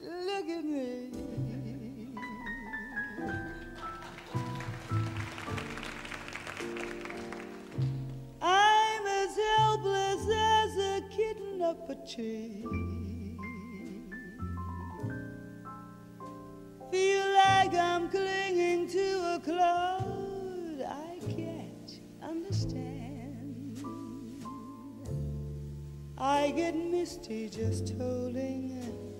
Look at me. I'm as helpless as a kitten up a tree. Feel like I'm clinging to a cloud I can't understand. I get misty just holding.